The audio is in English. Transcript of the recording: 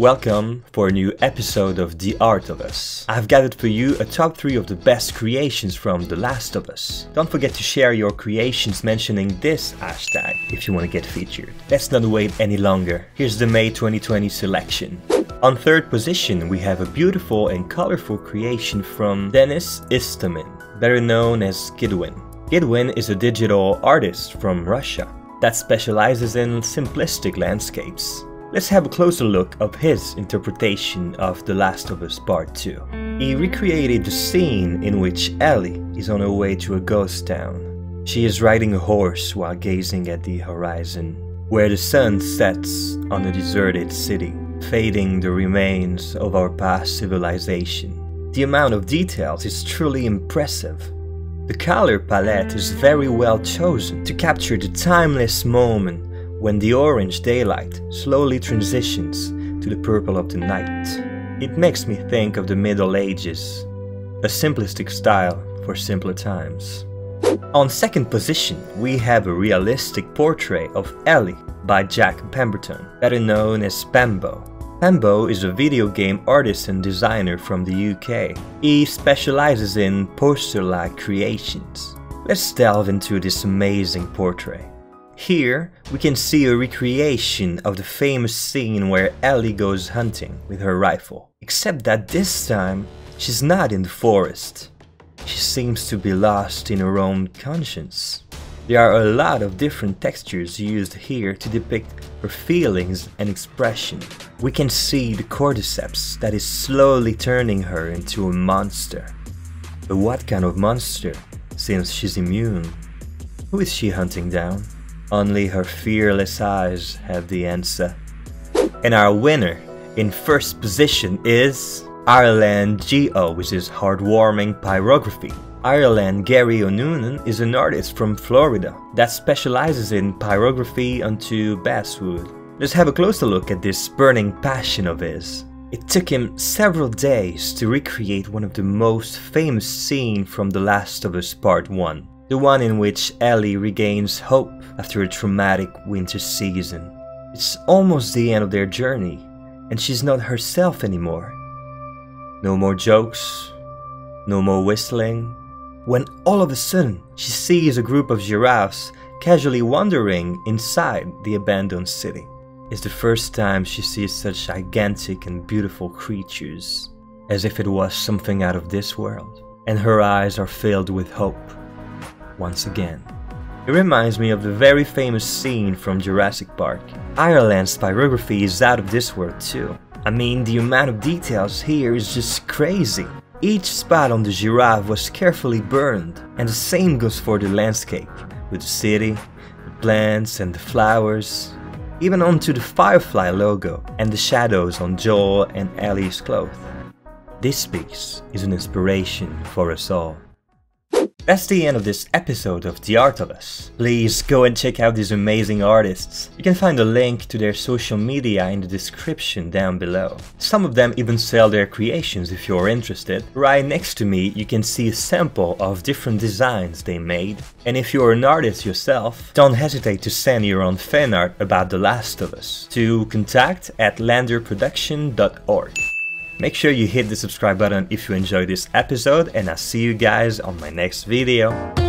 Welcome for a new episode of The Art of Us. I've gathered for you a top 3 of the best creations from The Last of Us. Don't forget to share your creations mentioning this hashtag if you want to get featured. Let's not wait any longer. Here's the May 2020 selection. On third position we have a beautiful and colorful creation from Denis Istomin, better known as Gydwin. Gydwin is a digital artist from Russia that specializes in simplistic landscapes. Let's have a closer look of his interpretation of The Last of Us Part 2. He recreated the scene in which Ellie is on her way to a ghost town. She is riding a horse while gazing at the horizon, where the sun sets on a deserted city, fading the remains of our past civilization. The amount of details is truly impressive. The color palette is very well chosen to capture the timeless moment when the orange daylight slowly transitions to the purple of the night. It makes me think of the Middle Ages, a simplistic style for simpler times. On second position, we have a realistic portrait of Ellie by Jack Pemberton, better known as Pembo. Pembo is a video game artist and designer from the UK. He specializes in poster-like creations. Let's delve into this amazing portrait. Here, we can see a recreation of the famous scene where Ellie goes hunting with her rifle. Except that this time, she's not in the forest. She seems to be lost in her own conscience. There are a lot of different textures used here to depict her feelings and expression. We can see the cordyceps that is slowly turning her into a monster. But what kind of monster, since she's immune? Who is she hunting down? Only her fearless eyes have the answer. And our winner in first position is Ireland G.O, which is heartwarming pyrography. Ireland Gary O'Noonan is an artist from Florida that specializes in pyrography onto basswood. Let's have a closer look at this burning passion of his. It took him several days to recreate one of the most famous scenes from The Last of Us Part 1 the one in which Ellie regains hope after a traumatic winter season. It's almost the end of their journey, and she's not herself anymore. No more jokes, no more whistling. When all of a sudden she sees a group of giraffes casually wandering inside the abandoned city. It's the first time she sees such gigantic and beautiful creatures, as if it was something out of this world, and her eyes are filled with hope once again. It reminds me of the very famous scene from Jurassic Park. Ireland's pyrography is out of this world too. I mean, the amount of details here is just crazy. Each spot on the giraffe was carefully burned, and the same goes for the landscape, with the city, the plants and the flowers, even onto the Firefly logo and the shadows on Joel and Ellie's clothes. This piece is an inspiration for us all. That's the end of this episode of The Art of Us. Please go and check out these amazing artists. You can find a link to their social media in the description down below. Some of them even sell their creations if you're interested. Right next to me you can see a sample of different designs they made. And if you're an artist yourself, don't hesitate to send your own fan art about The Last of Us to contact at landerproduction.org. Make sure you hit the subscribe button if you enjoyed this episode and I'll see you guys on my next video.